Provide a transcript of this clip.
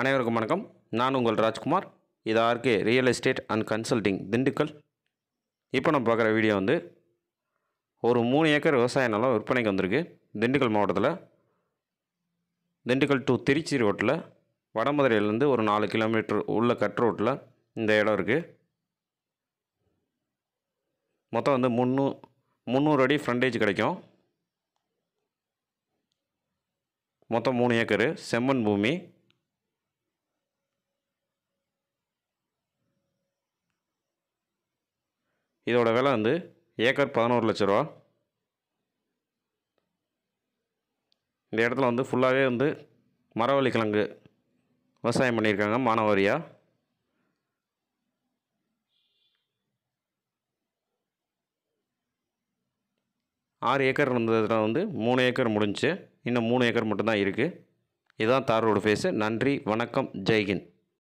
அனைவருக்கும் வணக்கம். நான் உங்கள் ராஜ்குமார். இது RK real estate and consulting Dindigul. இப்போ நம்ம பார்க்குற வீடியோ வந்து ஒரு மூணு ஏக்கர் விவசாய நிலம் விற்பனைக்கு வந்திருக்கு. திண்டுக்கல் மாவட்டத்தில். திண்டுக்கல் டு திருச்சி ரோட்டில் வடமதுரையிலேருந்து ஒரு நாலு கிலோமீட்டர் உள்ள கட் ரோட்டில் இந்த இடம் இருக்குது மொத்தம் வந்து முந்நூ முந்நூறு அடி ஃப்ரண்டேஜ் கிடைக்கும். மொத்தம் மூணு ஏக்கரு. செம்மண் பூமி. இதோட விலை வந்து ஏக்கர் பதினோரு லட்ச ரூபா. இந்த இடத்துல வந்து ஃபுல்லாகவே வந்து மரவள்ளி கிழங்கு விவசாயம் பண்ணியிருக்காங்க மானவரியா. ஆறு ஏக்கர் இருந்ததில் வந்து மூணு ஏக்கர் முடிஞ்சுச்சு இன்னும் மூணு ஏக்கர் மட்டும்தான் இருக்குது இதுதான் தார் ரோடு ஃபேஸு நன்றி வணக்கம் ஜெய்ஹிந்த்.